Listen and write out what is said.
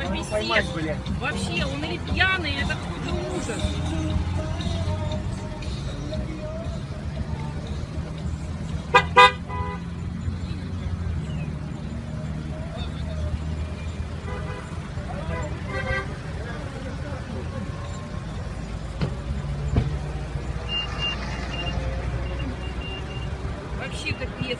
это вообще поймать, были? Вообще, он или пьяный, это какой-то ужас. Вообще капец.